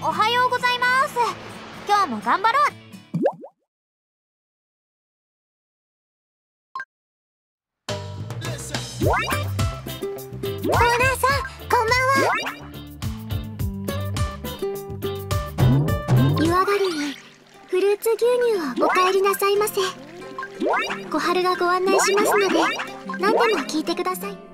おはようございます。今日も頑張ろう。オーナーさんこんばんは。湯上がりにフルーツ牛乳をお帰りなさいませ。小春がご案内しますので何でも聞いてください。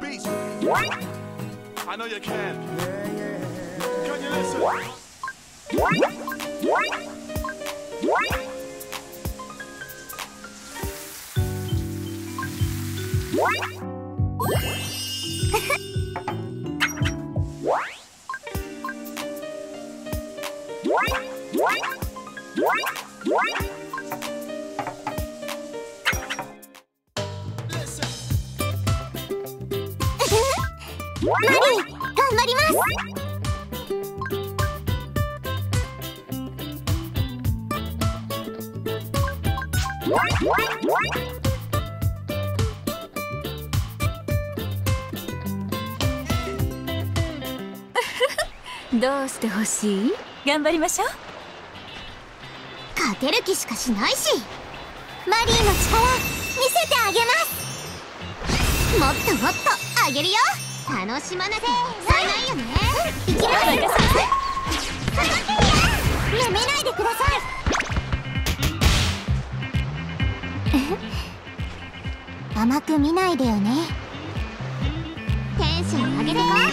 Beats. I know you can. Can you listen? Listen. どうしてほしい？頑張りましょう。勝てる気しかしないし。マリーの力見せてあげます。もっともっとあげるよ。楽しまなきゃ。いないよねいきますやめないでください 甘く見ないでよね。テンション上げてこはい。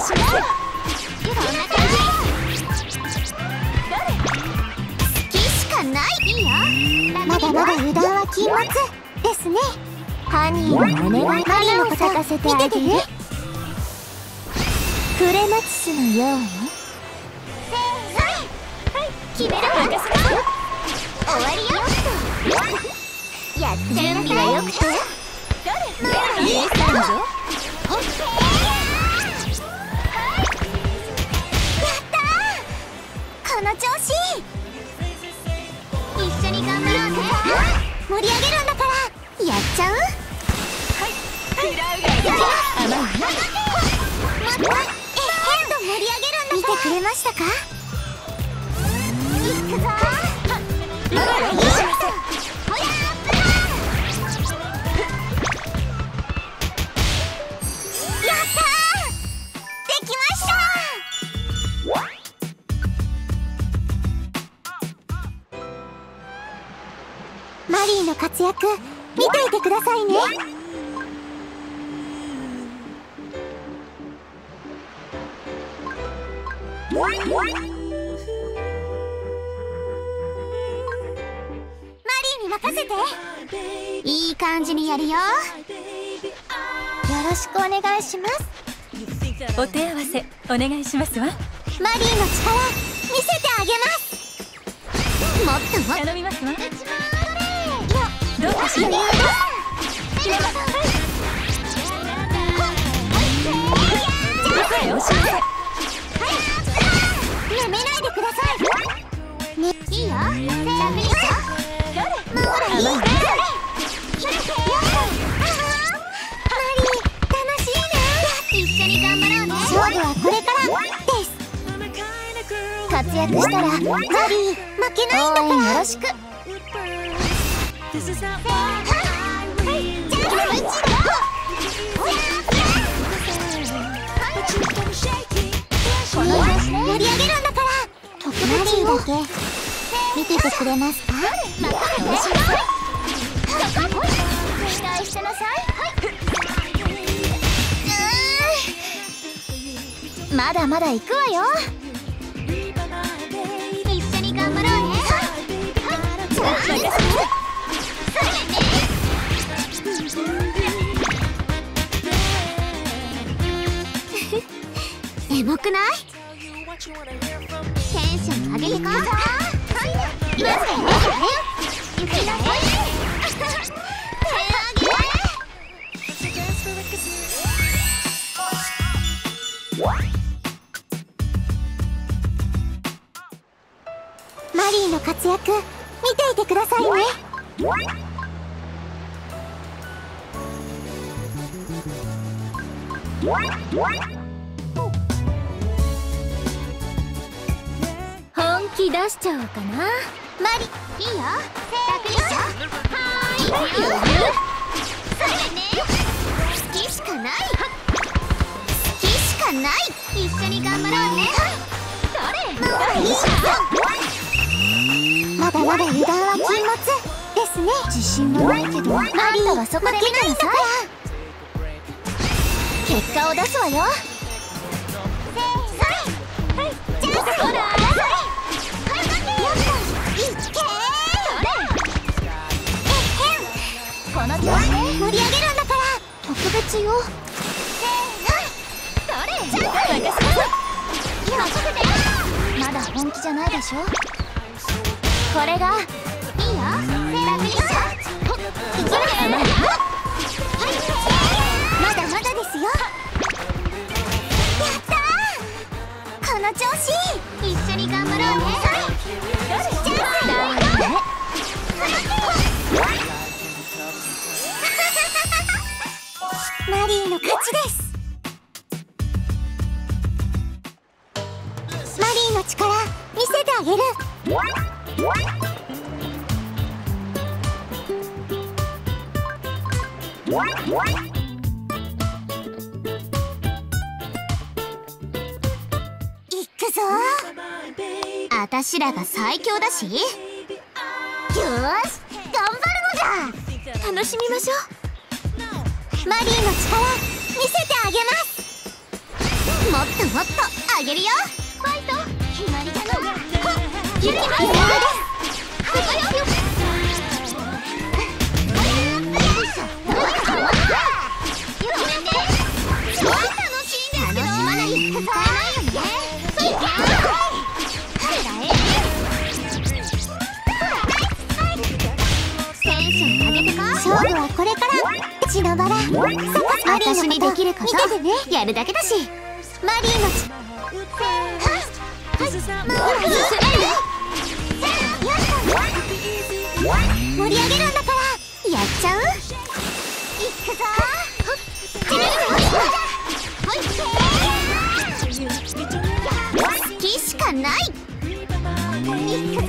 しようこんな感じ好きしかないいいよまだまだ油断は禁物ですね。ハニー。のお願いマリー咲かせてあげる。クレマチスのように。決める準備はよくてもう。いい感情オッケー。やったー。この調子。一緒に頑張ろうね。盛り上げるんだから。やっちゃう？食らうが甘い。ねもっとえっと盛り上げるんだ見てくれましたか活躍見ていてくださいね。マリーに任せて。いい感じにやるよ。よろしくお願いします。お手合わせお願いしますわ。マリーの力見せてあげます。もっともっと。頼みますわ。よどうかしら余裕です。決めましょうはいお幸せやくださいねいいよ楽にしよもうほらいい甘いねマリー楽しいね一緒に頑張ろうね勝負はこれからです。活躍したらマリー負けないんだからよろしく盛り上げるんだから特別マリーだけ見ててくれますか任せて期待してなさいうーんまだまだ行くわよ。一緒に頑張ろうね。エモくない？テンション上げてこうまずはねゆっくりだね手上げマリーの活躍見ていてくださいね What? What? 本気出しちゃおうかな。マリいいよ。楽でしょはーい。それね好きしかない。好きしかない。一緒に頑張ろうね。どれもういいよ。まだまだ油断は禁物ですね。自信もないけど。マリーはそこで見てなさい結果を出すわよ。それはい。じゃあほらそれこの調子で盛り上げるんだから特別よせーのどれちゃんと任せなさい今すぐでまだ本気じゃないでしょこれがいいよ楽でしょいきますよまだまだですよやったーこの調子一緒に頑張ろうね。チャンスくぞ。あたしらが最強だし。よーし頑張るのだ楽しみましょマリーの力見せてあげます。もっともっとあげるよ。ファイト。決まりだのほっゆきます。よから。血のバラ私にできること？見ててね。やるだけだし。マリーのち盛り上げるんだから。やっちゃう？いくぞ。好きしかない。い。くぞ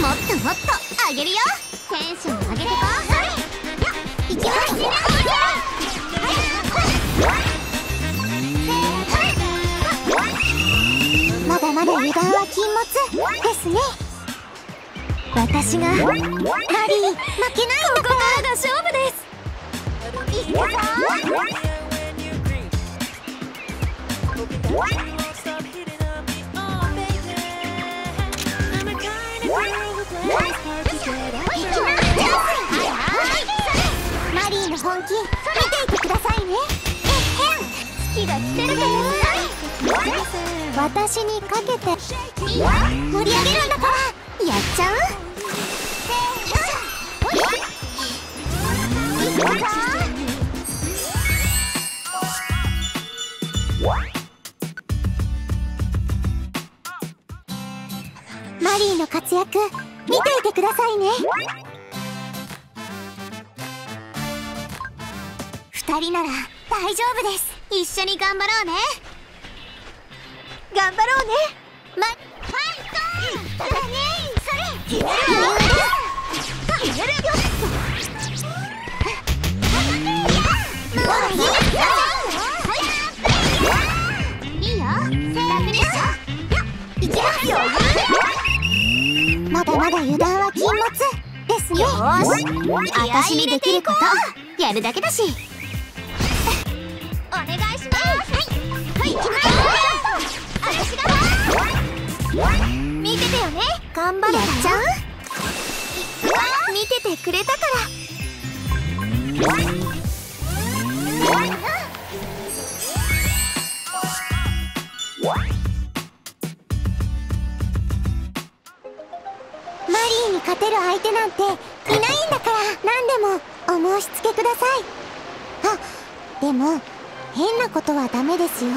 もっともっとあげるよ。テンション上げてこい。きますまだまだ油断は禁物ですね。私がマリー負けないんだからここからが勝負です。いくぞ。本気見ていてくださいね。好きが来てるから私にかけて盛り上げるんだからやっちゃうせーのいくぞマリーの活躍見ていてくださいね二人なら大丈夫です。一緒に頑張ろうね。頑張ろうね。まファイトだねそれ決めるわ決めるよ。ますよ。まだまだ油断は禁物ですねよ。し私にできることやるだけだし見ててよね頑張れちゃう見ててくれたからマリーに勝てる相手なんていないんだから何でもお申し付けください。あでも変なことはダメですよ。